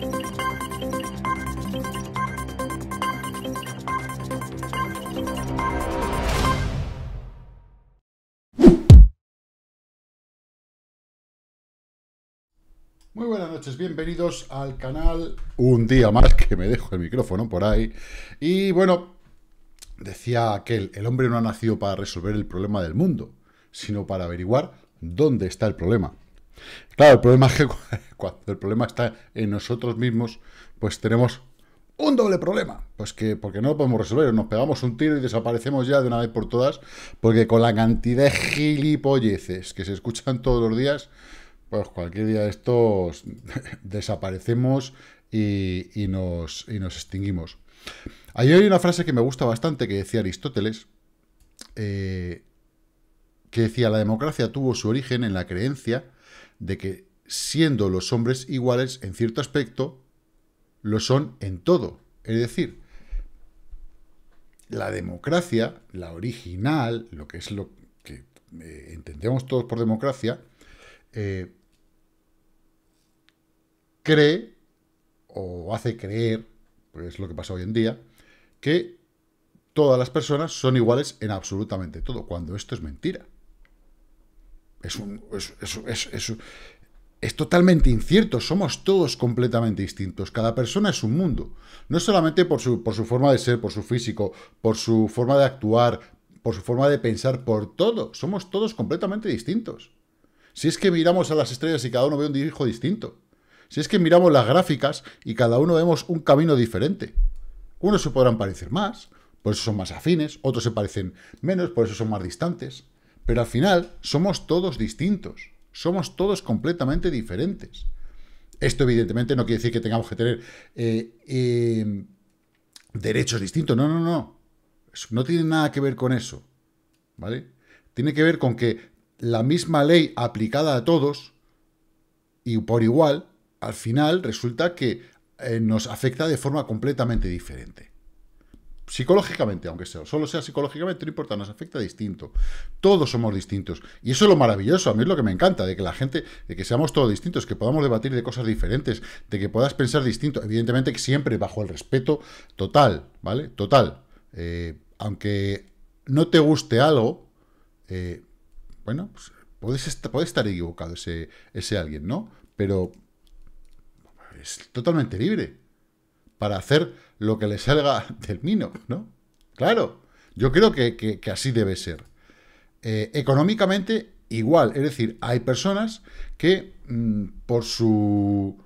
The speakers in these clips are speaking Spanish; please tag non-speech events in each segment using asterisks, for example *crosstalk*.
Muy buenas noches, bienvenidos al canal. Un día más que me dejo el micrófono por ahí. Y bueno, decía aquel, el hombre no ha nacido para resolver el problema del mundo, sino para averiguar dónde está el problema. Claro, el problema es que *laughs* cuando el problema está en nosotros mismos, pues tenemos un doble problema. Pues que porque no lo podemos resolver, nos pegamos un tiro y desaparecemos ya de una vez por todas, porque con la cantidad de gilipolleces que se escuchan todos los días, pues cualquier día de estos *laughs* desaparecemos y, nos, nos, extinguimos. Ahí hay una frase que me gusta bastante que decía Aristóteles, eh, que decía, la democracia tuvo su origen en la creencia de que siendo los hombres iguales en cierto aspecto, lo son en todo. Es decir, la democracia, la original, lo que es lo que eh, entendemos todos por democracia, eh, cree o hace creer, pues es lo que pasa hoy en día, que todas las personas son iguales en absolutamente todo, cuando esto es mentira. Es, un, es, totalmente incierto, somos todos completamente distintos, cada persona es un mundo, no solamente por su, por su forma de ser, por su físico, por su forma de actuar, por su forma de pensar, por todo, somos todos completamente distintos. Si es que miramos a las estrellas y cada uno ve un dibujo distinto. Si es que miramos las gráficas y cada uno vemos un camino diferente. Unos se podrán parecer más, por eso son más afines, otros se parecen menos, por eso son más distantes. Pero al final somos todos distintos, somos todos completamente diferentes. Esto evidentemente no quiere decir que tengamos que tener eh, eh, derechos distintos, no, no, no. no tiene nada que ver con eso. ¿Vale? Tiene que ver con que la misma ley aplicada a todos y por igual al final resulta que eh, nos afecta de forma completamente diferente. Psicológicamente, aunque sea, solo sea psicológicamente, no importa, nos afecta distinto. Todos somos distintos. Y eso es lo maravilloso, a mí es lo que me encanta, de que la gente, de que seamos todos distintos, que podamos debatir de cosas diferentes, de que puedas pensar distinto. Evidentemente que siempre bajo el respeto total, ¿vale? Total. Eh, aunque no te guste algo, eh, bueno, pues puedes puede estar equivocado ese, ese alguien, ¿no? Pero es totalmente libre para hacer lo que le salga *laughs* del mino, ¿no? Claro, yo creo que, así debe ser. Eh, económicamente, igual. Es decir, hay personas que mm, por su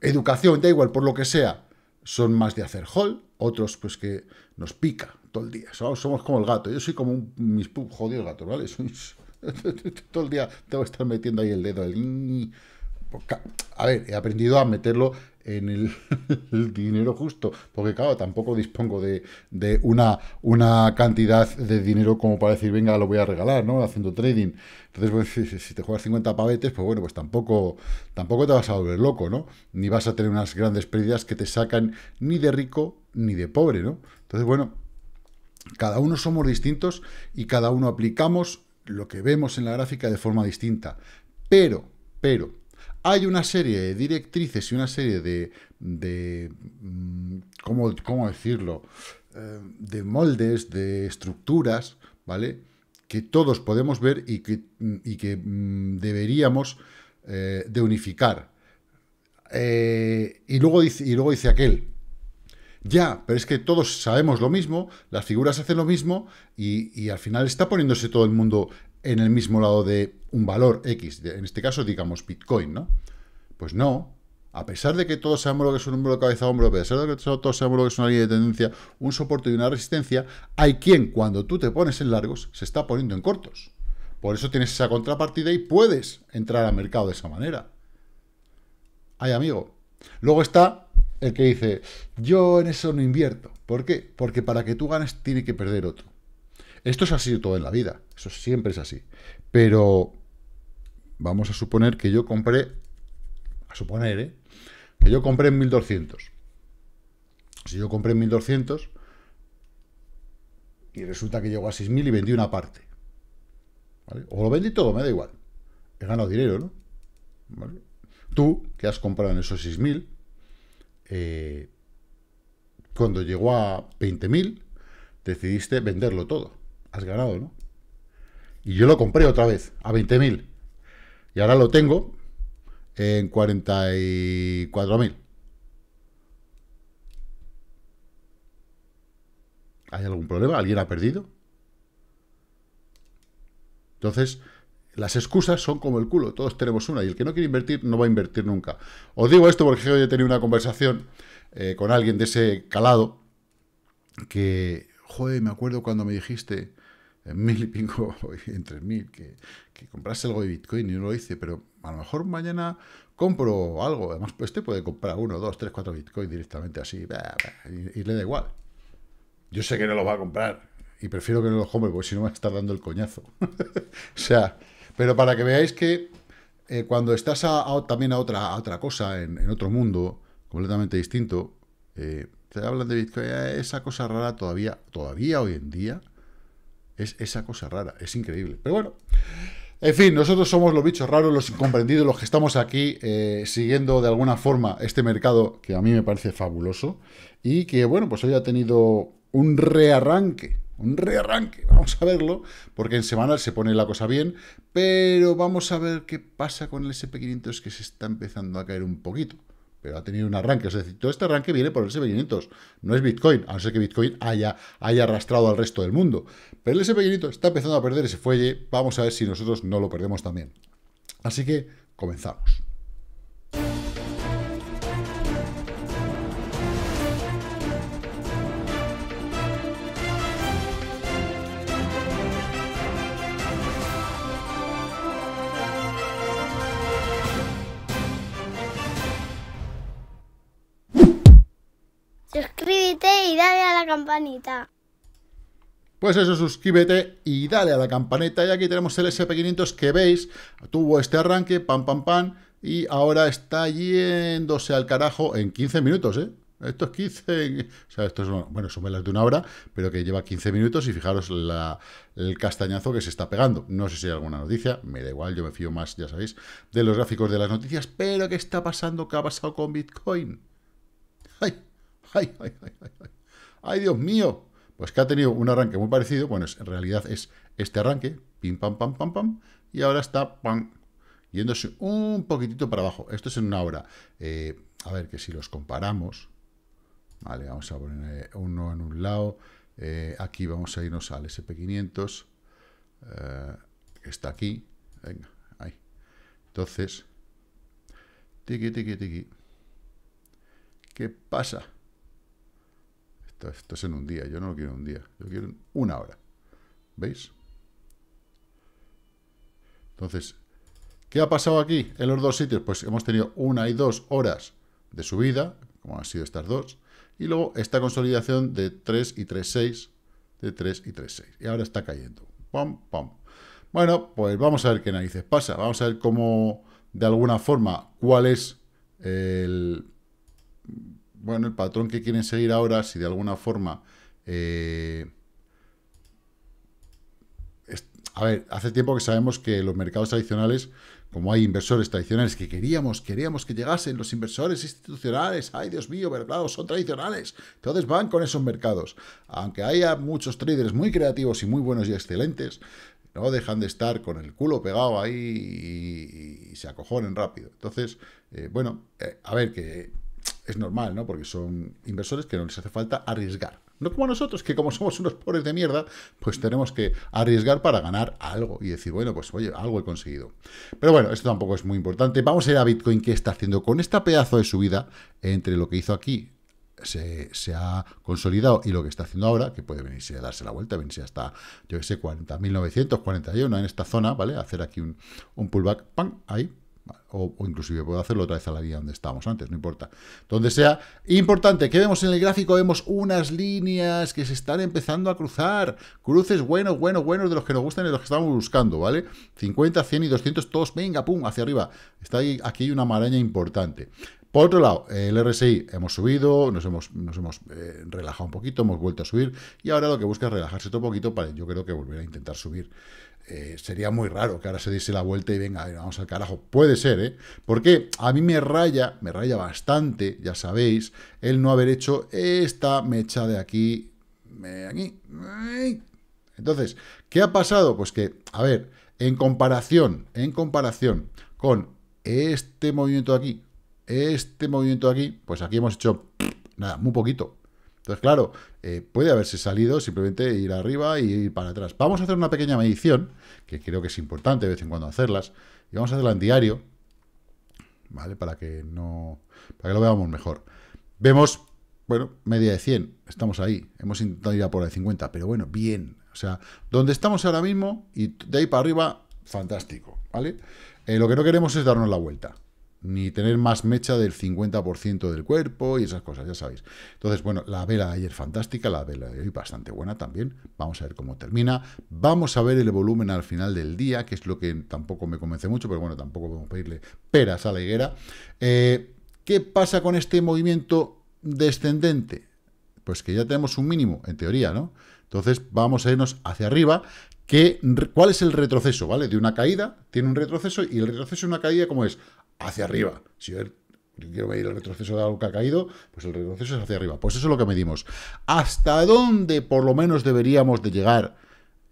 educación, da igual, por lo que sea, son más de hacer hall, otros pues que nos pica todo el día. Somos, como el gato. Yo soy como un mis jodido gato, ¿vale? *laughs* *laughs* todo el día tengo que estar metiendo ahí el dedo. El, a ver, he aprendido a meterlo en el, *laughs* dinero justo, porque claro, tampoco dispongo de, una, cantidad de dinero como para decir, venga, lo voy a regalar, ¿no? Haciendo trading. Entonces, pues, si, te juegas 50 pavetes, pues bueno, pues tampoco, tampoco te vas a volver loco, ¿no? Ni vas a tener unas grandes pérdidas que te sacan ni de rico ni de pobre, ¿no? Entonces, bueno, cada uno somos distintos y cada uno aplicamos lo que vemos en la gráfica de forma distinta. Pero, pero, hay una serie de directrices y una serie de, de mm, ¿cómo, decirlo?, eh, de moldes, de estructuras, ¿vale?, que todos podemos ver y que, y que mm, deberíamos eh, de unificar. Eh, y, luego dice, y luego dice aquel, ya, pero es que todos sabemos lo mismo, las figuras hacen lo mismo y, y, al final está poniéndose todo el mundo en el mismo lado de un valor X, en este caso digamos Bitcoin, ¿no? Pues no, a pesar de que todos sabemos lo que es un número de cabeza a hombro, a pesar de que todos sabemos lo que es una línea de tendencia, un soporte y una resistencia, hay quien cuando tú te pones en largos se está poniendo en cortos. Por eso tienes esa contrapartida y puedes entrar al mercado de esa manera. Ay, amigo. Luego está el que dice, yo en eso no invierto. ¿Por qué? Porque para que tú ganes tiene que perder otro. Esto es así todo en la vida, eso siempre es así. Pero vamos a suponer que yo compré, a suponer, ¿eh? que yo compré en 1200. Si yo compré en 1200 y resulta que llegó a 6000 y vendí una parte. O lo vendí todo, me da igual. He ganado dinero, ¿no? Tú, que has comprado en esos 6000, eh, cuando llegó a 20.000, decidiste venderlo todo. Has ganado, ¿no? Y yo lo compré otra vez, a 20.000. Y ahora lo tengo en 44.000. ¿Hay algún problema? ¿Alguien ha perdido? Entonces, las excusas son como el culo, todos tenemos una, y el que no quiere invertir no va a invertir nunca. Os digo esto porque hoy he tenido una conversación eh, con alguien de ese calado, que, joder, me acuerdo cuando me dijiste en mil y pico, *laughs* en tres mil, que, que comprase algo de Bitcoin y no lo hice, pero a lo mejor mañana compro algo, además pues te puede comprar uno, dos, tres, cuatro Bitcoin directamente así, y, le da igual. Yo sé que no lo va a comprar, y prefiero que no lo compre, porque si no me va a estar dando el coñazo. *laughs* o sea, pero para que veáis que eh, cuando estás también a otra, otra cosa, en, otro mundo, completamente distinto, eh, te hablan de Bitcoin, eh, esa cosa rara todavía, todavía hoy en día, es esa cosa rara, es increíble. Pero bueno, en fin, nosotros somos los bichos raros, los incomprendidos, los que estamos aquí siguiendo de alguna forma este mercado que a mí me parece fabuloso y que, bueno, pues hoy ha tenido un rearranque un rearranque, vamos a verlo, porque en semanal se pone la cosa bien, pero vamos a ver qué pasa con el SP500 que se está empezando a caer un poquito, pero ha tenido un arranque, es decir, todo este arranque viene por el SP500, no es Bitcoin, a no ser que Bitcoin haya, haya arrastrado al resto del mundo, pero el SP500 está empezando a perder ese fuelle, vamos a ver si nosotros no lo perdemos también. Así que comenzamos. Pues eso, suscríbete y dale a la campanita. Y aquí tenemos el SP500 que veis, tuvo este arranque, pam, pam, pam, y ahora está yéndose al carajo en 15 minutos, ¿eh? Esto es 15, o sea, esto es, bueno, son velas de una hora, pero que lleva 15 minutos y fijaros el castañazo que se está pegando. No sé si hay alguna noticia, me da igual, yo me fío más, ya sabéis, de los gráficos de las noticias, pero ¿qué está pasando? ¿Qué ha pasado con Bitcoin? ¡Ay, ay, ay, ay! ¡Ay, Dios mío! Pues que ha tenido un arranque muy parecido, bueno, en realidad es este arranque, pim, pam, pam, pam, pam, y ahora está, pam, yéndose un poquitito para abajo. Esto es en una hora. Eh, a ver, que si los comparamos, vale, vamos a poner uno en un lado, eh, aquí vamos a irnos al SP500, eh, que está aquí, venga, ahí. Entonces, tiki, tiki, tiki. ¿Qué pasa? Esto, es en un día, yo no lo quiero en un día, yo quiero en una hora. ¿Veis? Entonces, ¿qué ha pasado aquí en los dos sitios? Pues hemos tenido una y dos horas de subida, como han sido estas dos, y luego esta consolidación de 3 y 3, 6, de 3 y 3, 6. Y ahora está cayendo. Pum, pum. Bueno, pues vamos a ver qué narices pasa. Vamos a ver cómo, de alguna forma, cuál es el bueno, el patrón que quieren seguir ahora, si de alguna forma... Eh, a ver, hace tiempo que sabemos que los mercados tradicionales, como hay inversores tradicionales que queríamos, queríamos que llegasen los inversores institucionales, ay Dios mío, claro, son tradicionales, entonces van con esos mercados. Aunque haya muchos traders muy creativos y muy buenos y excelentes, no dejan de estar con el culo pegado ahí y, se acojonen rápido. Entonces, eh, bueno, eh, a ver, que es normal, ¿no? Porque son inversores que no les hace falta arriesgar. No como nosotros, que como *laughs* somos unos pobres de mierda, pues tenemos que arriesgar para ganar algo y decir, bueno, pues oye, algo he conseguido. Pero bueno, esto tampoco es muy importante. Vamos a ir a Bitcoin, ¿qué está haciendo? Con esta pedazo de subida entre lo que hizo aquí, se, ha consolidado y lo que está haciendo ahora, que puede venirse a darse la vuelta, venirse hasta, yo que sé, 40.941 en esta zona, ¿vale? Hacer aquí un, un pullback, ¡pam! Ahí, o, inclusive puedo hacerlo otra vez a la vía donde estábamos antes, no importa. Donde sea importante, que vemos en el gráfico? Vemos unas líneas que se están empezando a cruzar, cruces buenos, buenos, buenos de los que nos gustan y de los que estamos buscando, ¿vale? 50, 100 y 200, todos, venga, pum, hacia arriba. Está aquí una maraña importante. Por otro lado, el RSI hemos subido, nos hemos, nos hemos eh, relajado un poquito, hemos vuelto a subir y ahora lo que busca es relajarse otro poquito para yo creo que volver a intentar subir eh, sería muy raro que ahora se diese la vuelta y venga, vamos al carajo. Puede ser, ¿eh? Porque a mí me raya, me raya bastante, ya sabéis, el no haber hecho esta mecha de aquí, aquí. Entonces, ¿qué ha pasado? Pues que, a ver, en comparación, en comparación con este movimiento de aquí, este movimiento de aquí, pues aquí hemos hecho nada, muy poquito. Entonces, claro, eh, puede haberse salido simplemente ir arriba y ir para atrás. Vamos a hacer una pequeña medición, que creo que es importante de vez en cuando hacerlas, y vamos a hacerla en diario, ¿vale? Para que no, para que lo veamos mejor. Vemos, bueno, media de 100, estamos ahí, hemos intentado ir a por la de 50, pero bueno, bien. O sea, donde estamos ahora mismo y de ahí para arriba, fantástico, ¿vale? Eh, lo que no queremos es darnos la vuelta ni tener más mecha del 50% del cuerpo y esas cosas, ya sabéis. Entonces, bueno, la vela de ayer fantástica, la vela de hoy bastante buena también. Vamos a ver cómo termina. Vamos a ver el volumen al final del día, que es lo que tampoco me convence mucho, pero bueno, tampoco podemos pedirle peras a la higuera. Eh, ¿Qué pasa con este movimiento descendente? Pues que ya tenemos un mínimo, en teoría, ¿no? Entonces vamos a irnos hacia arriba. Que, ¿Cuál es el retroceso? ¿Vale? De una caída, tiene un retroceso, y el retroceso de una caída, ¿cómo es? Hacia arriba. Si yo quiero medir el retroceso de algo que ha caído, pues el retroceso es hacia arriba. Pues eso es lo que medimos. ¿Hasta dónde por lo menos deberíamos de llegar,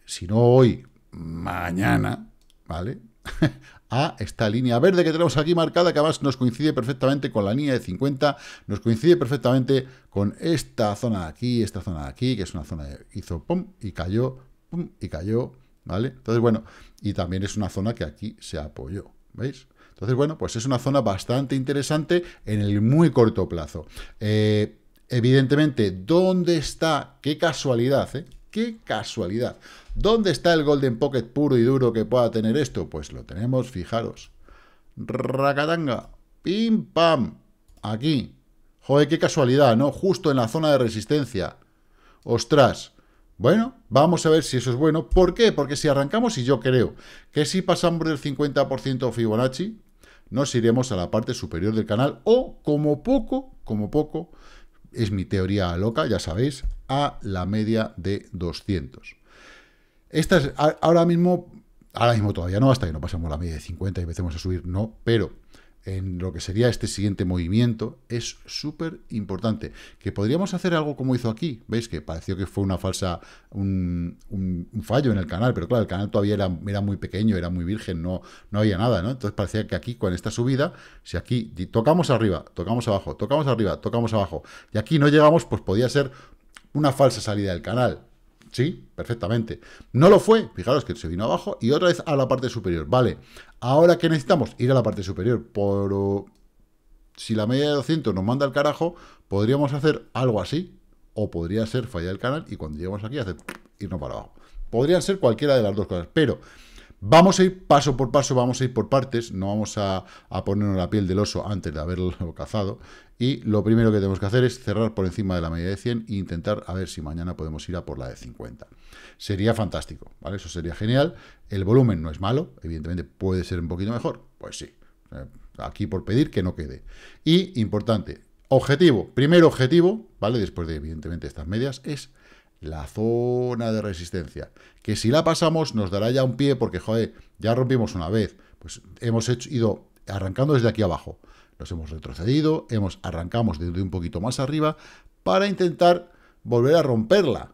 si no hoy, mañana, ¿vale? *laughs* a esta línea verde que tenemos aquí marcada, que además nos coincide perfectamente con la línea de 50, nos coincide perfectamente con esta zona de aquí, esta zona de aquí, que es una zona que hizo pum y cayó, pum y cayó, ¿vale? Entonces, bueno, y también es una zona que aquí se apoyó, ¿veis? Entonces, bueno, pues es una zona bastante interesante en el muy corto plazo. Eh, evidentemente, ¿dónde está? ¡Qué casualidad, eh! ¡Qué casualidad! ¿Dónde está el Golden Pocket puro y duro que pueda tener esto? Pues lo tenemos, fijaros. Racatanga. Pim, pam. Aquí. Joder, qué casualidad, ¿no? Justo en la zona de resistencia. Ostras. Bueno, vamos a ver si eso es bueno. ¿Por qué? Porque si arrancamos, y yo creo que si pasamos del 50% Fibonacci, nos iremos a la parte superior del canal o, como poco, como poco, es mi teoría loca, ya sabéis, a la media de 200. Esta es, ahora mismo, ahora mismo todavía no, hasta que no pasamos la media de 50 y empecemos a subir, no, pero en lo que sería este siguiente movimiento es súper importante. Que podríamos hacer algo como hizo aquí. ¿Veis? Que pareció que fue una falsa, un, fallo en el canal, pero claro, el canal todavía era, muy pequeño, era muy virgen, no, no había nada, ¿no? Entonces parecía que aquí, con esta subida, si aquí tocamos arriba, tocamos abajo, tocamos arriba, tocamos abajo, y aquí no llegamos, pues podía ser una falsa salida del canal. Sí, perfectamente. No lo fue, fijaros que se vino abajo y otra vez a la parte superior. Vale, ahora que necesitamos ir a la parte superior, por si la media de 200 nos manda al carajo, podríamos hacer algo así, o podría ser fallar el canal y cuando lleguemos aquí hacer irnos para abajo. Podrían ser cualquiera de las dos cosas, pero Vamos a ir paso por paso, vamos a ir por partes, no vamos a, ponernos la piel del oso antes de haberlo *laughs* cazado. Y lo primero que tenemos que hacer es cerrar por encima de la media de 100 e intentar a ver si mañana podemos ir a por la de 50. Sería fantástico, ¿vale? Eso sería genial. El volumen no es malo, evidentemente puede ser un poquito mejor, pues sí. Eh, aquí por pedir que no quede. Y, importante, objetivo, primer objetivo, ¿vale? Después de, evidentemente, estas medias, es la zona de resistencia, que si la pasamos nos dará ya un pie porque, joder, ya rompimos una vez, pues hemos hecho, ido arrancando desde aquí abajo, nos hemos retrocedido, hemos arrancamos desde un poquito más arriba para intentar volver a romperla,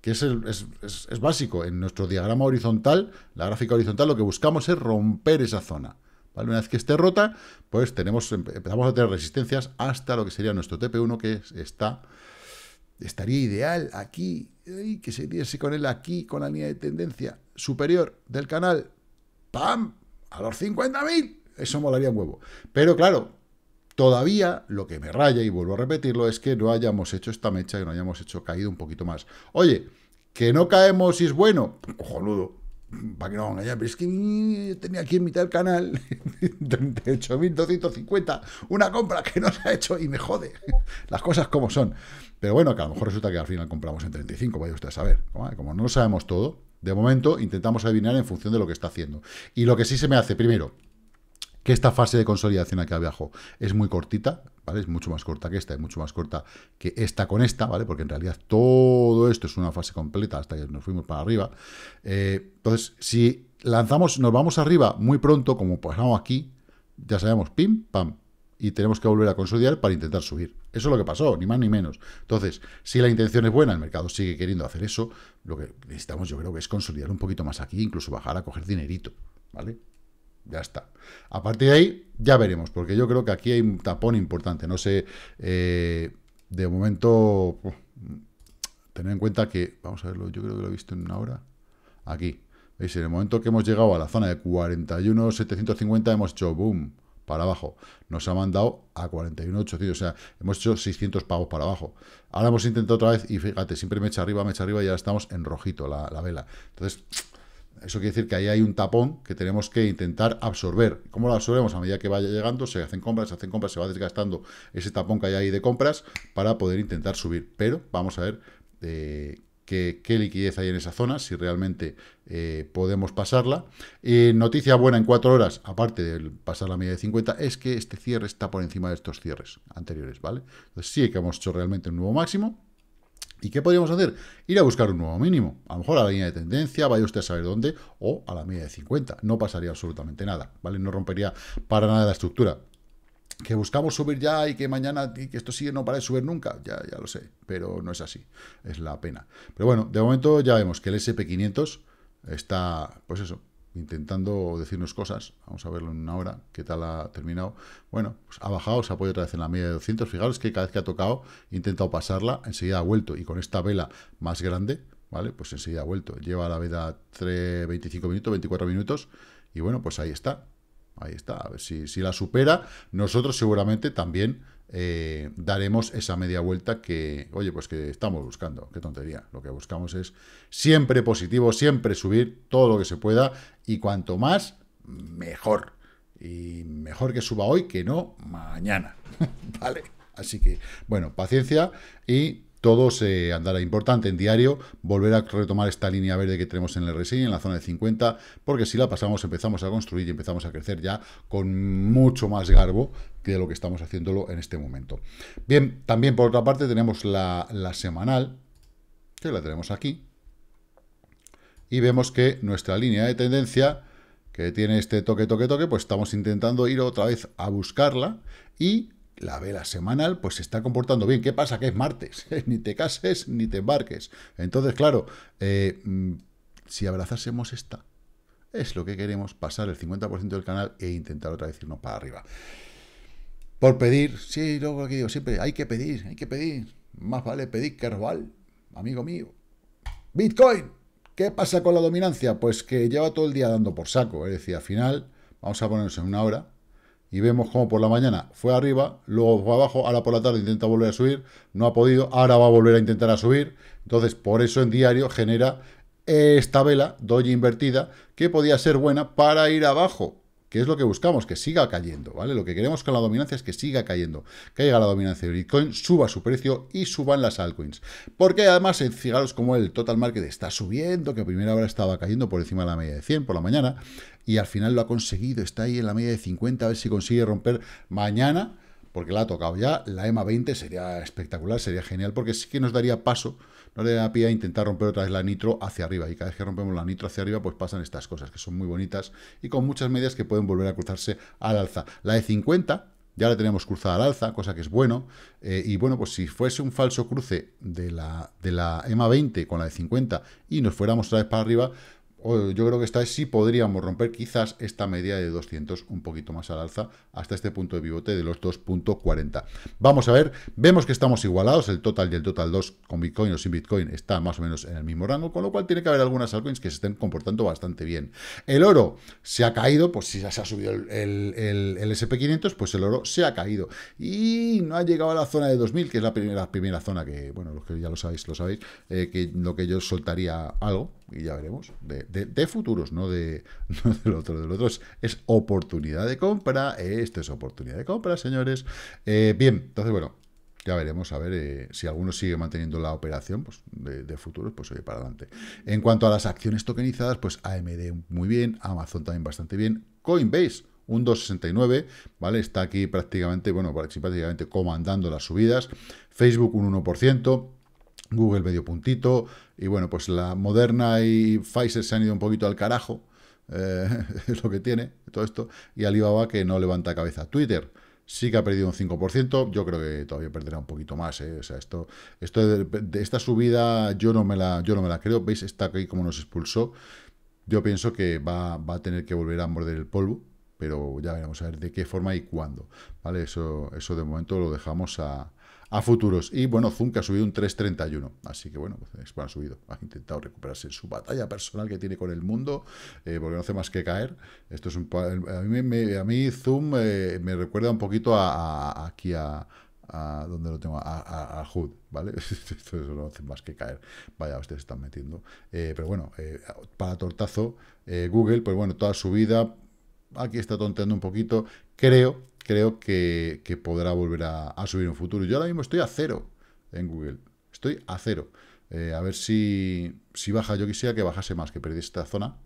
que es, es, básico. En nuestro diagrama horizontal, la gráfica horizontal, lo que buscamos es romper esa zona. Una vez que esté rota, pues tenemos, empezamos a tener resistencias hasta lo que sería nuestro TP1, que está estaría ideal aquí, que se diese con él aquí, con la línea de tendencia superior del canal, ¡pam! A los 50.000, eso molaría un huevo. Pero claro, todavía lo que me raya, y vuelvo a repetirlo, es que no hayamos hecho esta mecha, que no hayamos hecho caído un poquito más. Oye, que no caemos y es bueno, cojonudo, para que no engañar, pero es que tenía aquí en mitad del canal 38.250, una compra que no se ha hecho y me jode. Las cosas como son. Pero bueno, que a lo mejor resulta que al final compramos en 35, vaya usted a saber. Como no lo sabemos todo, de momento intentamos adivinar en función de lo que está haciendo. Y lo que sí se me hace, primero, que esta fase de consolidación aquí abajo es muy cortita, ¿vale? Es mucho más corta que esta, es mucho más corta que esta con esta, ¿vale? Porque en realidad todo esto es una fase completa hasta que nos fuimos para arriba. Eh, entonces, si lanzamos, nos vamos arriba muy pronto, como pasamos aquí, ya sabemos, pim, pam, y tenemos que volver a consolidar para intentar subir. Eso es lo que pasó, ni más ni menos. Entonces, si la intención es buena, el mercado sigue queriendo hacer eso, lo que necesitamos yo creo que es consolidar un poquito más aquí, incluso bajar a coger dinerito, ¿vale? Ya está. A partir de ahí, ya veremos, porque yo creo que aquí hay un tapón importante. No sé, eh, de momento, tener en cuenta que, vamos a verlo, yo creo que lo he visto en una hora. Aquí. ¿Veis? En el momento que hemos llegado a la zona de 41,750 hemos hecho boom para abajo. Nos ha mandado a 41,800, o sea, hemos hecho 600 pavos para abajo. Ahora hemos intentado otra vez y fíjate, siempre me echa arriba, me echa arriba y ahora estamos en rojito la, la vela. Entonces, eso quiere decir que ahí hay un tapón que tenemos que intentar absorber. ¿Cómo lo absorbemos? A medida que vaya llegando, se hacen compras, se hacen compras, se va desgastando ese tapón que hay ahí de compras para poder intentar subir. Pero vamos a ver eh, qué, liquidez hay en esa zona, si realmente eh, podemos pasarla. Eh, noticia buena en cuatro horas, aparte de pasar la media de 50, es que este cierre está por encima de estos cierres anteriores, ¿vale? Entonces sí que hemos hecho realmente un nuevo máximo, ¿Y qué podríamos hacer? Ir a buscar un nuevo mínimo. A lo mejor a la línea de tendencia, vaya usted a saber dónde, o a la media de 50. No pasaría absolutamente nada, ¿vale? No rompería para nada la estructura. Que buscamos subir ya y que mañana y que esto sigue no para de subir nunca, ya, ya lo sé, pero no es así, es la pena. Pero bueno, de momento ya vemos que el SP500 está, pues eso, intentando decirnos cosas. Vamos a verlo en una hora, qué tal ha terminado. Bueno, pues ha bajado, se ha podido otra vez en la media de 200. Fijaros que cada vez que ha tocado, he intentado pasarla, enseguida ha vuelto. Y con esta vela más grande, ¿vale? Pues enseguida ha vuelto. Lleva la vela 3, 25 minutos, 24 minutos. Y bueno, pues ahí está. Ahí está. A ver si, si la supera. Nosotros seguramente también eh, daremos esa media vuelta que, oye, pues que estamos buscando. Qué tontería. Lo que buscamos es siempre positivo, siempre subir todo lo que se pueda y cuanto más, mejor. Y mejor que suba hoy que no mañana. *laughs* ¿Vale? Así que, bueno, paciencia y todo se andará importante en diario, volver a retomar esta línea verde que tenemos en el RSI, en la zona de 50, porque si la pasamos empezamos a construir y empezamos a crecer ya con mucho más garbo que lo que estamos haciéndolo en este momento. Bien, también por otra parte tenemos la, la semanal, que la tenemos aquí, y vemos que nuestra línea de tendencia que tiene este toque, toque, toque, pues estamos intentando ir otra vez a buscarla y la vela semanal pues se está comportando bien. ¿Qué pasa? Que es martes, *laughs* ni te cases ni te embarques. Entonces, claro, eh, mm, si abrazásemos esta, es lo que queremos, pasar el 50% del canal e intentar otra vez irnos para arriba. Por pedir, sí, luego que digo siempre, hay que pedir, hay que pedir. Más vale pedir que robar, amigo mío. Bitcoin, ¿qué pasa con la dominancia? Pues que lleva todo el día dando por saco. Es decir, al final, vamos a ponernos en una hora, y vemos cómo por la mañana fue arriba, luego fue abajo, ahora por la tarde intenta volver a subir, no ha podido, ahora va a volver a intentar a subir, entonces por eso en diario genera esta vela, doy invertida, que podía ser buena para ir abajo, que es lo que buscamos, que siga cayendo, ¿vale? Lo que queremos con la dominancia es que siga cayendo, caiga la dominancia de Bitcoin, suba su precio y suban las altcoins. Porque además, eh, fijaros cómo el total market está subiendo, que a primera hora estaba cayendo por encima de la media de 100 por la mañana, y al final lo ha conseguido, está ahí en la media de 50, a ver si consigue romper mañana, porque la ha tocado ya, la EMA 20 sería espectacular, sería genial, porque sí que nos daría paso no le da pie a intentar romper otra vez la nitro hacia arriba. Y cada vez que rompemos la nitro hacia arriba, pues pasan estas cosas, que son muy bonitas y con muchas medias que pueden volver a cruzarse al alza. La de 50 ya la tenemos cruzada al alza, cosa que es bueno. Eh, y bueno, pues si fuese un falso cruce de la, de la EMA 20 con la de 50 y nos fuéramos otra vez para arriba, yo creo que esta vez sí podríamos romper quizás esta media de 200 un poquito más al alza hasta este punto de pivote de los 2.40. Vamos a ver, vemos que estamos igualados, el total y el total 2 con Bitcoin o sin Bitcoin está más o menos en el mismo rango, con lo cual tiene que haber algunas altcoins que se estén comportando bastante bien. El oro se ha caído, pues si ya se ha subido el, el, SP500, pues el oro se ha caído y no ha llegado a la zona de 2000, que es la primera, primera zona que, bueno, los que ya lo sabéis, lo sabéis, eh, que lo que yo soltaría algo, y ya veremos, de, futuros, no, de, *laughs* del otro. Del otro es, oportunidad de compra, esto es oportunidad de compra, señores. Eh, bien, entonces, bueno, ya veremos, a ver eh, si alguno sigue manteniendo la operación pues, de, futuros, pues oye, para adelante. En cuanto a las acciones tokenizadas, pues AMD muy bien, Amazon también bastante bien, Coinbase un 2,69, ¿vale? Está aquí prácticamente, bueno, prácticamente comandando las subidas. Facebook un 1%. Google medio puntito, y bueno, pues la Moderna y Pfizer se han ido un poquito al carajo, eh, *laughs* es lo que tiene todo esto, y Alibaba que no levanta cabeza. Twitter sí que ha perdido un 5%, yo creo que todavía perderá un poquito más, ¿eh? o sea, esto, esto de, esta subida yo no, me la, yo no me la creo, veis, está aquí como nos expulsó, yo pienso que va, va a tener que volver a morder el polvo, pero ya veremos a ver de qué forma y cuándo, ¿vale? Eso, eso de momento lo dejamos a, a futuros. Y bueno, Zoom que ha subido un 3.31. Así que bueno, pues ha subido. Ha intentado recuperarse su batalla personal que tiene con el mundo, eh, porque no hace más que caer. Esto es un a mí, me, a mí Zoom eh, me recuerda un poquito a, aquí a, a donde lo tengo, a, a, HUD, ¿vale? *laughs* Esto no hace más que caer. Vaya, ustedes están metiendo. Eh, pero bueno, para tortazo, Google, pues bueno, toda su vida, aquí está tonteando un poquito. Creo creo que, podrá volver a, subir en futuro. Yo ahora mismo estoy a cero en Google. Estoy a cero. Eh, a ver si, si baja. Yo quisiera que bajase más, que perdiese esta zona.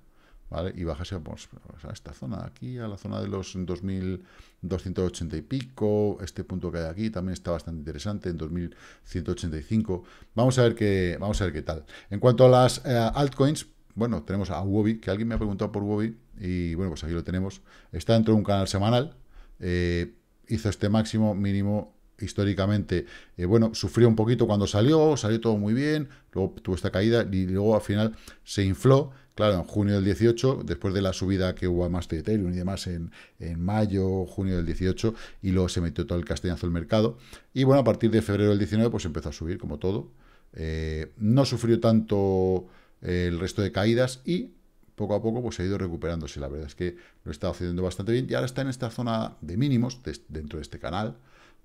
¿Vale? Y bajase pues, a esta zona aquí, a la zona de los 2280 y pico. Este punto que hay aquí también está bastante interesante, en 2185. Vamos a ver qué, vamos a ver qué tal. En cuanto a las eh, altcoins, bueno, tenemos a Wobi, que alguien me ha preguntado por Wobi, y bueno, pues aquí lo tenemos. Está dentro de un canal semanal, eh, hizo este máximo mínimo históricamente. Eh, bueno, sufrió un poquito cuando salió, salió todo muy bien, luego tuvo esta caída y luego al final se infló. Claro, en junio del 18, después de la subida que hubo más de Ethereum y demás en, en mayo, junio del 18, y luego se metió todo el castañazo al mercado. Y bueno, a partir de febrero del 19, pues empezó a subir, como todo. Eh, no sufrió tanto el resto de caídas y poco a poco pues ha ido recuperándose. La verdad es que lo está haciendo bastante bien y ahora está en esta zona de mínimos dentro de este canal,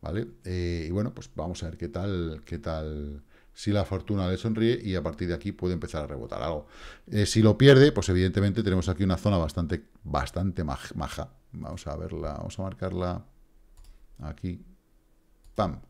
¿vale? Eh, y bueno, pues vamos a ver qué tal, qué tal, si la fortuna le sonríe y a partir de aquí puede empezar a rebotar algo. Eh, si lo pierde, pues evidentemente tenemos aquí una zona bastante, bastante maja. Vamos a verla, vamos a marcarla aquí. ¡Pam!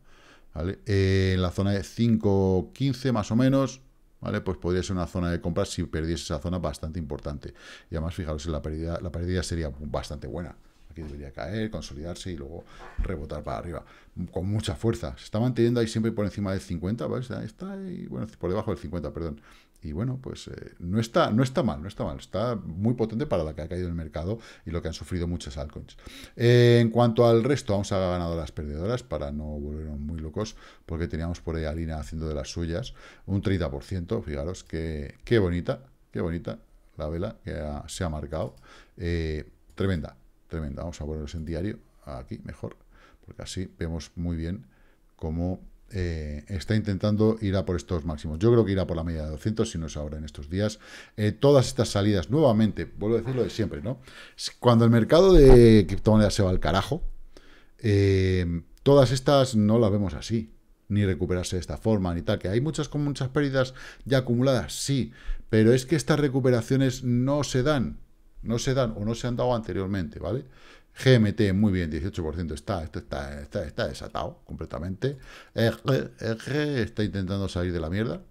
¿Vale? Eh, en la zona de 5.15 más o menos, ¿vale? Pues podría ser una zona de compra si perdiese esa zona bastante importante. Y además, fijaros, la pérdida, la pérdida sería bastante buena. Aquí debería caer, consolidarse y luego rebotar para arriba. Con mucha fuerza. Se está manteniendo ahí siempre por encima del 50, ¿vale? Está ahí, bueno, por debajo del 50, perdón. Y bueno, pues eh, no, está, no está mal, no está mal. Está muy potente para la que ha caído el mercado y lo que han sufrido muchas altcoins. Eh, en cuanto al resto, vamos a ganado las perdedoras para no volvernos muy locos, porque teníamos por ahí a Lina haciendo de las suyas un 30%. Fijaros qué, qué bonita, qué bonita la vela que se ha marcado. Eh, tremenda, tremenda. Vamos a ponerlos en diario, aquí mejor, porque así vemos muy bien cómo eh, está intentando ir a por estos máximos. Yo creo que irá por la media de 200, si no es ahora en estos días. Eh, todas estas salidas, nuevamente, vuelvo a decir lo de siempre, ¿no? Cuando el mercado de criptomonedas se va al carajo, eh, todas estas no las vemos así, ni recuperarse de esta forma, ni tal. Que hay muchas con muchas pérdidas ya acumuladas, sí, pero es que estas recuperaciones no se dan, no se dan o no se han dado anteriormente, ¿vale? GMT, muy bien, 18% está, esto está, está, está desatado completamente. RG está intentando salir de la mierda,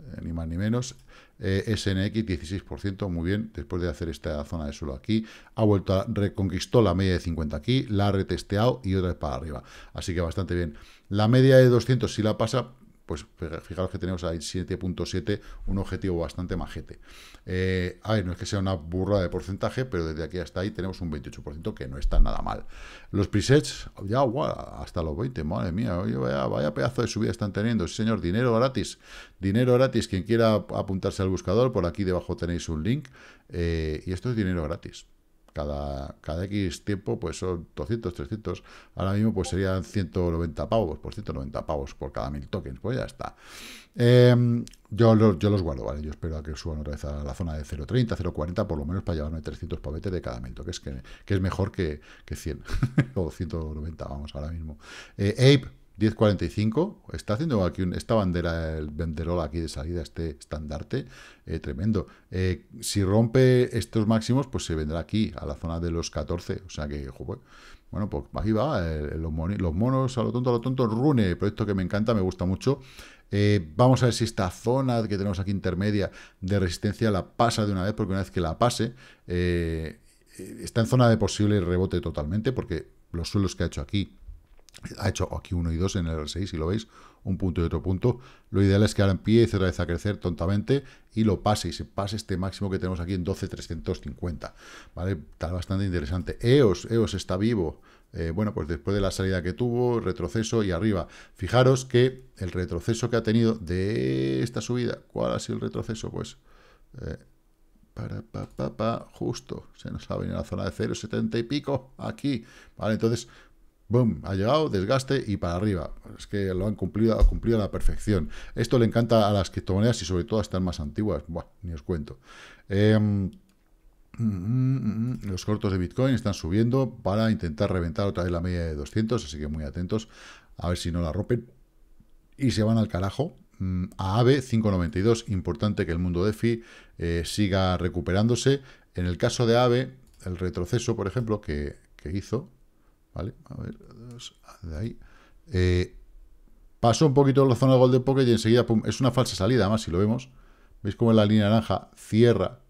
eh, ni más ni menos. Eh, SNX, 16%, muy bien, después de hacer esta zona de suelo aquí. Ha vuelto a reconquistó la media de 50 aquí, la ha retesteado y otra vez para arriba. Así que bastante bien. La media de 200 si la pasa, pues fijaros que tenemos ahí 7.7, un objetivo bastante majete. Eh, a no es que sea una burra de porcentaje, pero desde aquí hasta ahí tenemos un 28%, que no está nada mal. Los presets, ya hasta los 20, madre mía, vaya, pedazo de subida están teniendo. Sí, señor, dinero gratis, dinero gratis. Quien quiera apuntarse al buscador, por aquí debajo tenéis un link. Eh, y esto es dinero gratis cada, X tiempo, pues son 200, 300. Ahora mismo, pues serían 190 pavos, por 190 pavos por cada mil tokens. Pues ya está. Em, yo, los, yo los guardo, ¿vale? Yo espero a que suban otra vez a la zona de 0.30, 0.40, por lo menos para llevarme 300 pavetes de cada mil tokens, que, que es mejor que, que 100 *laughs* o 190, vamos, ahora mismo. Eh, Ape, 10.45, está haciendo aquí esta bandera, el banderol aquí de salida, este estandarte, eh, tremendo. Eh, si rompe estos máximos, pues se vendrá aquí, a la zona de los 14, o sea que, bueno, pues aquí va, eh, los, monos, a lo tonto, a lo tonto, Rune, proyecto que me encanta, me gusta mucho. vamos a ver si esta zona que tenemos aquí intermedia de resistencia la pasa de una vez, porque una vez que la pase, está en zona de posible rebote totalmente, porque los suelos que ha hecho aquí, ha hecho aquí uno y dos en el R6, si lo veis, un punto y otro punto. Lo ideal es que ahora empiece otra vez a crecer tontamente y lo pase, y se pase este máximo que tenemos aquí en 12.350, ¿vale? Está bastante interesante. EOS, EOS está vivo, eh, bueno, pues después de la salida que tuvo, retroceso y arriba. Fijaros que el retroceso que ha tenido de esta subida, ¿cuál ha sido el retroceso? Pues... Eh, para, pa, pa, pa, justo, se nos ha venido a la zona de 0,70 y pico, aquí, ¿vale? Entonces, boom, ha llegado, desgaste y para arriba. Es que lo han cumplido, ha cumplido a la perfección. Esto le encanta a las criptomonedas y sobre todo a estas más antiguas. Buah, ni os cuento. Em, mm, mm, mm, los cortos de Bitcoin están subiendo para intentar reventar otra vez la media de 200, así que muy atentos a ver si no la rompen y se van al carajo. A AVE 592, importante que el mundo DeFi eh, siga recuperándose. En el caso de AVE, el retroceso, por ejemplo, que hizo, ¿Vale? A ver, de ahí. Eh, pasó un poquito la zona de Golden Pocket y enseguida es una falsa salida, además, si lo vemos. ¿Veis cómo la línea naranja cierra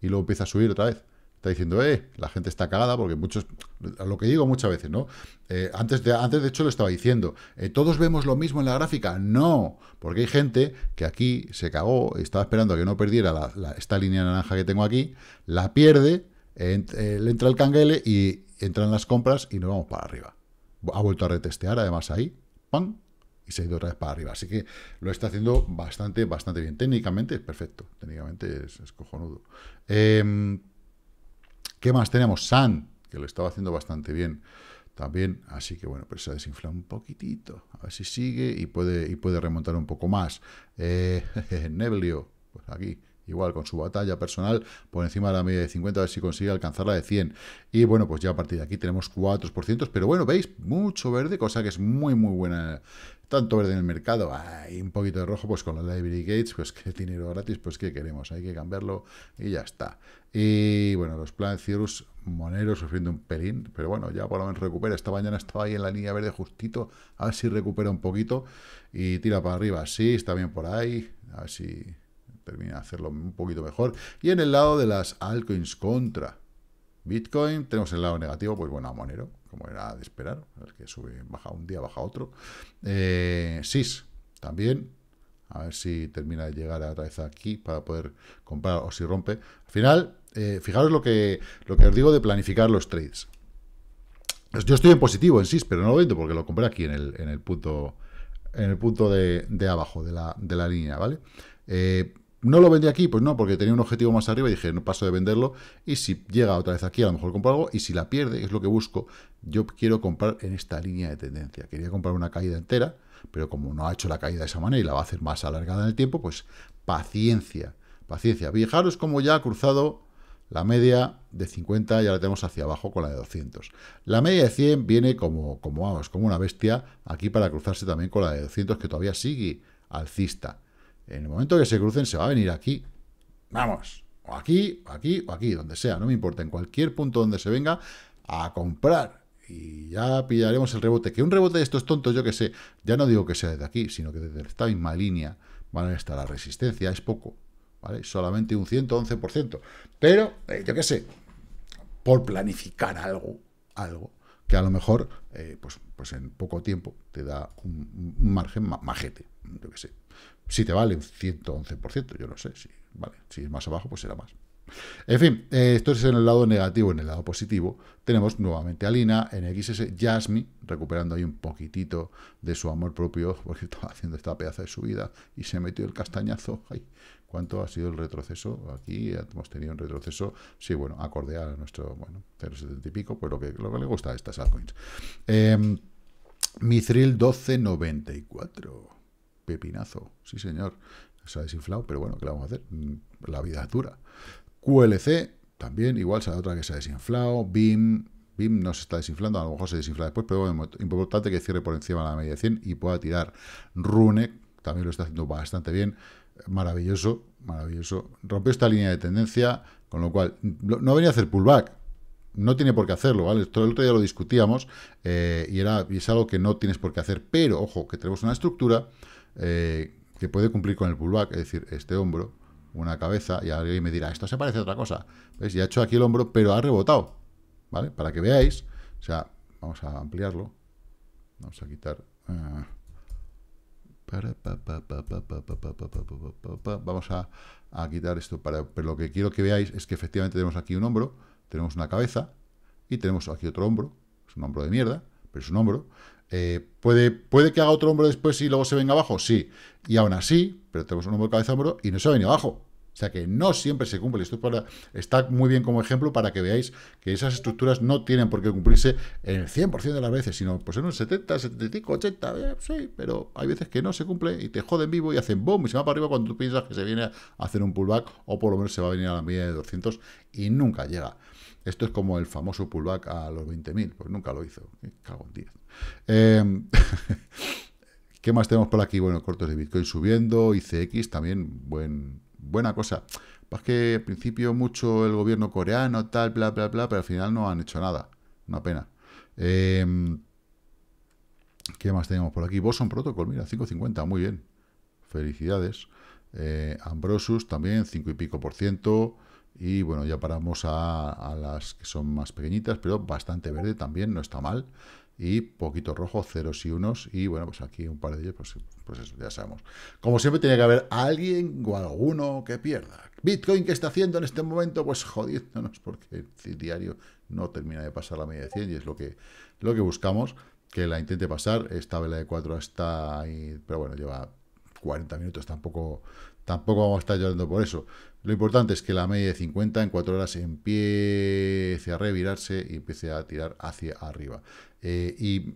y luego empieza a subir otra vez? Está diciendo, eh, la gente está cagada porque muchos, lo que digo muchas veces, ¿no? Eh, antes, de, antes de hecho lo estaba diciendo, eh, todos vemos lo mismo en la gráfica. No, porque hay gente que aquí se cagó, estaba esperando a que no perdiera esta línea naranja que tengo aquí, la pierde, le entra el canguele y entran las compras y nos vamos para arriba. Ha vuelto a retestear, además ahí, ¡pam! Y se ha ido otra vez para arriba. Así que lo está haciendo bastante, bastante bien. Técnicamente es perfecto. Técnicamente es, cojonudo. Em, ¿Qué más tenemos? San, que lo estaba haciendo bastante bien también. Así que bueno, pues se ha desinflado un poquitito. A ver si sigue y puede, y puede remontar un poco más. Eh, *laughs* Neblio, pues aquí igual con su batalla personal por encima de la media de 50, a ver si consigue alcanzar la de 100. Y bueno, pues ya a partir de aquí tenemos 4%, pero bueno, veis, mucho verde, cosa que es muy, muy buena. Tanto verde en el mercado, hay un poquito de rojo, pues con la Library Gates, pues que dinero gratis, pues ¿qué queremos? Hay que cambiarlo y ya está. Y bueno, los Planet Cirrus Monero sufriendo un pelín, pero bueno, ya por lo menos recupera. Esta mañana estaba ahí en la línea verde justito, a ver si recupera un poquito y tira para arriba. Sí, está bien por ahí, a ver si termina de hacerlo un poquito mejor. Y en el lado de las altcoins contra Bitcoin, tenemos el lado negativo, pues bueno, a Monero, como era de esperar, el que sube, baja un día, baja otro. Eh, SIS, también, a ver si termina de llegar otra vez aquí para poder comprar o si rompe. Al final, eh, fijaros lo que, lo que os digo de planificar los trades. Pues yo estoy en positivo en SIS, pero no lo vendo porque lo compré aquí en el, en el punto en el punto de, de abajo de la, de la línea, ¿vale? Eh, ¿No lo vendí aquí? Pues no, porque tenía un objetivo más arriba y dije, no paso de venderlo. Y si llega otra vez aquí, a lo mejor compro algo. Y si la pierde, es lo que busco, yo quiero comprar en esta línea de tendencia. Quería comprar una caída entera, pero como no ha hecho la caída de esa manera y la va a hacer más alargada en el tiempo, pues paciencia, paciencia. Fijaros como ya ha cruzado la media de 50, ya la tenemos hacia abajo con la de 200. La media de 100 viene como, como, vamos, como una bestia aquí para cruzarse también con la de 200, que todavía sigue alcista. En el momento que se crucen, se va a venir aquí. Vamos, o aquí, o aquí, o aquí, donde sea, no me importa, en cualquier punto donde se venga a comprar. Y ya pillaremos el rebote. Que un rebote de estos tontos, yo que sé, ya no digo que sea desde aquí, sino que desde esta misma línea van a estar la resistencia, es poco, ¿vale? Solamente un 111%. Pero, eh, yo que sé, por planificar algo, algo, que a lo mejor, eh, pues, pues en poco tiempo te da un, margen majete, yo que sé. Si te vale un 111%, yo no sé, si, vale, si es más abajo, pues será más. En fin, eh, esto es en el lado negativo. En el lado positivo tenemos nuevamente a Lina, NXS, Jasmine, recuperando ahí un poquitito de su amor propio, porque estaba haciendo esta pedazo de subida y se metió el castañazo. Ay, ¿Cuánto ha sido el retroceso? Aquí hemos tenido un retroceso, sí, bueno, acorde a nuestro, bueno, 0,70 y pico, pues lo que, lo que le gusta a estas altcoins. Eh, Mithril 1294 pepinazo, sí señor, se ha desinflado, pero bueno, ¿qué le vamos a hacer? Mm, la vida es dura. QLC, también, igual, será otra que se ha desinflado, BIM, BIM no se está desinflando, a lo mejor se desinfla después, pero bueno, importante que cierre por encima de la media de 100 y pueda tirar Rune, también lo está haciendo bastante bien, maravilloso, maravilloso. Rompió esta línea de tendencia, con lo cual no venía a hacer pullback, no tiene por qué hacerlo, ¿vale? Todo el otro día lo discutíamos eh, y, era, y es algo que no tienes por qué hacer, pero ojo, que tenemos una estructura eh, que puede cumplir con el pullback, es decir, este hombro, una cabeza, y alguien me dirá, esto se parece a otra cosa. ¿Ves? Y ha hecho aquí el hombro, pero ha rebotado. ¿vale? Para que veáis, o sea, vamos a ampliarlo, vamos a quitar... Vamos a, a quitar esto, para, pero lo que quiero que veáis es que efectivamente tenemos aquí un hombro, tenemos una cabeza y tenemos aquí otro hombro, es un hombro de mierda, pero es un hombro, eh, ¿puede, ¿Puede que haga otro hombro después y luego se venga abajo? Sí. Y aún así, pero tenemos un hombro, cabeza, hombro y no se va a venir abajo. O sea que no siempre se cumple. Esto para, está muy bien como ejemplo para que veáis que esas estructuras no tienen por qué cumplirse en el 100% de las veces, sino pues en un 70, 75, 80, sí, pero hay veces que no se cumple y te joden vivo y hacen boom y se va para arriba cuando tú piensas que se viene a hacer un pullback o por lo menos se va a venir a la media de 200 y nunca llega. Esto es como el famoso pullback a los 20.000, pues nunca lo hizo. Cago en 10. Eh, *laughs* ¿Qué más tenemos por aquí? Bueno, cortos de Bitcoin subiendo, ICX también, buen, buena cosa. Es que al principio mucho el gobierno coreano, tal, bla, bla, bla, pero al final no han hecho nada. Una pena. Em, ¿Qué más tenemos por aquí? Boson Protocol, mira, 5.50, muy bien. Felicidades. Eh, Ambrosus también, 5 y pico por ciento. Y bueno, ya paramos a, las que son más pequeñitas, pero bastante verde también, no está mal y poquito rojo, ceros y unos, y bueno, pues aquí un par de ellos, pues, pues eso, ya sabemos. Como siempre tiene que haber alguien o alguno que pierda. Bitcoin, ¿qué está haciendo en este momento? Pues jodiéndonos, porque el diario no termina de pasar la media de 100 y es lo que, lo que buscamos, que la intente pasar. Esta vela de 4 está ahí, pero bueno, lleva 40 minutos, tampoco, tampoco vamos a estar llorando por eso. Lo importante es que la media de 50 en 4 horas empiece a revirarse y empiece a tirar hacia arriba. Eh, y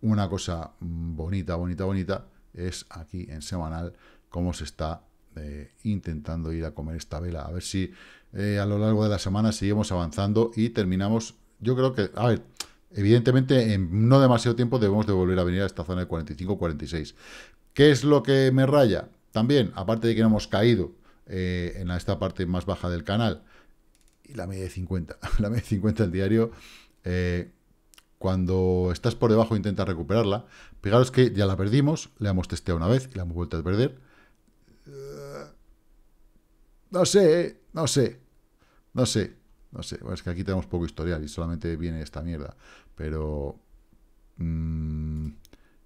una cosa bonita, bonita, bonita es aquí en semanal cómo se está eh, intentando ir a comer esta vela. A ver si eh, a lo largo de la semana seguimos avanzando y terminamos. Yo creo que, a ver, evidentemente en no demasiado tiempo debemos de volver a venir a esta zona de 45-46. ¿Qué es lo que me raya? También, aparte de que no hemos caído en esta parte más baja del canal, y la media de 50, *laughs* la media de 50 del diario, cuando estás por debajo intenta recuperarla. Fijaros que ya la perdimos, le hemos testeado una vez y la hemos vuelto a perder. Eh, no sé, no sé, no sé, no sé. es que aquí tenemos poco historial y solamente viene esta mierda. Pero mm,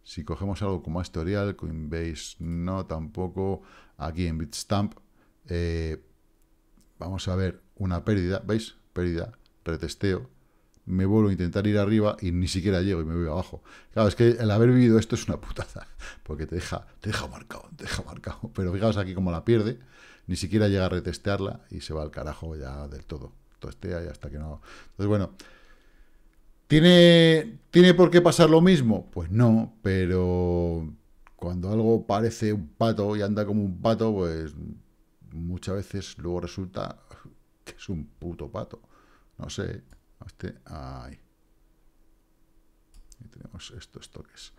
si cogemos algo como historial, Coinbase no, tampoco. Aquí en Bitstamp eh, vamos a ver una pérdida, ¿veis? Pérdida, retesteo me vuelvo a intentar ir arriba y ni siquiera llego y me voy abajo. Claro, es que el haber vivido esto es una putada, *laughs* porque te deja, te deja marcado, te deja marcado. Pero fijaos aquí como la pierde, ni siquiera llega a retestearla y se va al carajo ya del todo. Tostea y hasta que no. Entonces, bueno, ¿tiene, ¿tiene por qué pasar lo mismo? Pues no, pero cuando algo parece un pato y anda como un pato, pues muchas veces luego resulta que es un puto pato. No sé, este, ahí. tenemos estos toques.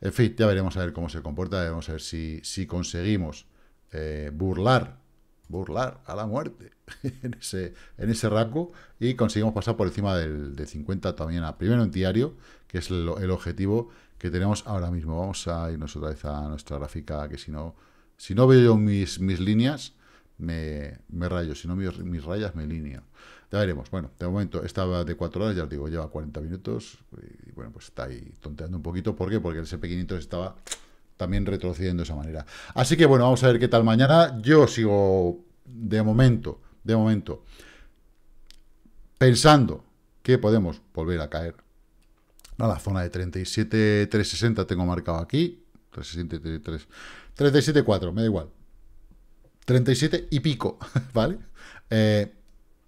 En fin, ya veremos a ver cómo se comporta, veremos a ver si, si conseguimos eh, burlar, burlar a la muerte *laughs* en ese, en ese rango y conseguimos pasar por encima del, 50 también a primero en diario, que es el, objetivo que tenemos ahora mismo. Vamos a irnos otra vez a nuestra gráfica, que si no, si no veo mis, mis líneas, me, me rayo, si no mis, mis rayas me lineo. Ya veremos. Bueno, de momento estaba de 4 horas, ya os digo, lleva 40 minutos. Y bueno, pues está ahí tonteando un poquito. ¿Por qué? Porque el SP500 estaba también retrocediendo de esa manera. Así que bueno, vamos a ver qué tal mañana. Yo sigo de momento, de momento, pensando que podemos volver a caer a la zona de 37, 360 tengo marcado aquí. 37, 37, 4, me da igual. 37 y pico, *laughs* ¿vale? Eh,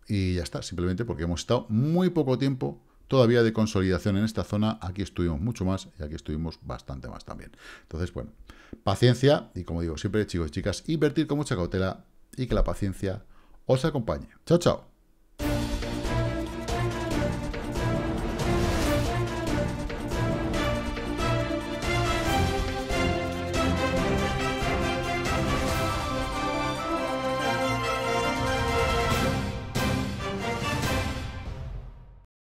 y ya está, simplemente porque hemos estado muy poco tiempo todavía de consolidación en esta zona. Aquí estuvimos mucho más y aquí estuvimos bastante más también. Entonces, bueno, paciencia y como digo siempre, chicos y chicas, invertir con mucha cautela y que la paciencia os acompañe. Chao, chao.